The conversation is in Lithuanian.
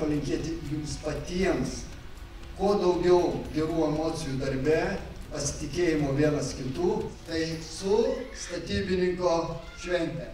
palinkėti jums patiems kuo daugiau gerų emocijų darbe pasitikėjimo vienas kitu tai su statybininko švente